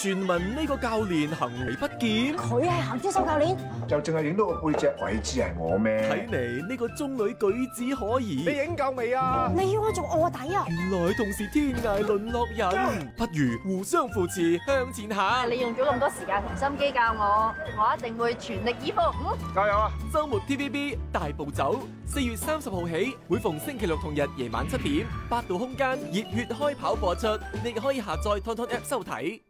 传闻呢个教练行为不检，佢系行招手教练，就净系影到个背脊，鬼知系我咩？睇嚟呢个中女举止可疑，你影够未啊？你要我做卧底啊？原来同是天涯沦落人，不如互相扶持向前行。你用咗咁多时间同心机教我，我一定会全力以赴。加油啊！周末 TVB 大步走，四月三十号起，每逢星期六同日夜晚七点，百度空间热血开跑播出，你可以下载 TonTon App 收睇。